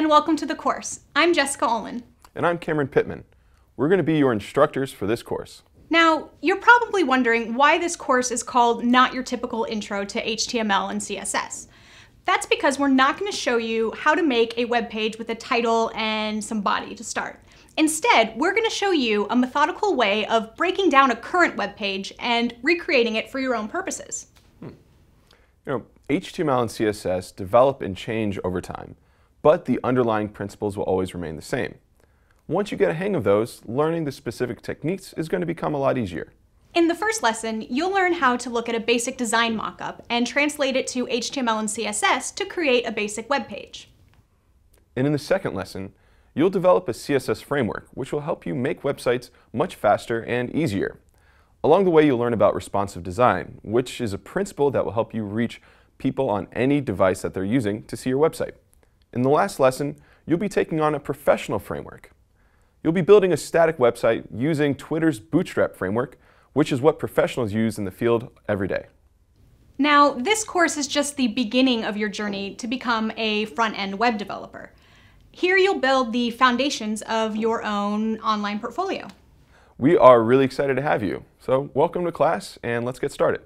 and welcome to the course. I'm Jessica Uelmen. And I'm Cameron Pittman. We're going to be your instructors for this course. Now, you're probably wondering why this course is called Not Your Typical Intro to HTML and CSS. That's because we're not going to show you how to make a web page with a title and some body to start. Instead, we're going to show you a methodical way of breaking down a current web page and recreating it for your own purposes. Hmm. You know, HTML and CSS develop and change over time, but the underlying principles will always remain the same. Once you get a hang of those, learning the specific techniques is going to become a lot easier. In the first lesson, you'll learn how to look at a basic design mockup and translate it to HTML and CSS to create a basic web page. And in the second lesson, you'll develop a CSS framework, which will help you make websites much faster and easier. Along the way, you'll learn about responsive design, which is a principle that will help you reach people on any device that they're using to see your website. In the last lesson, you'll be taking on a professional framework. You'll be building a static website using Twitter's Bootstrap framework, which is what professionals use in the field every day. Now, this course is just the beginning of your journey to become a front-end web developer. Here you'll build the foundations of your own online portfolio. We are really excited to have you. So welcome to class and let's get started.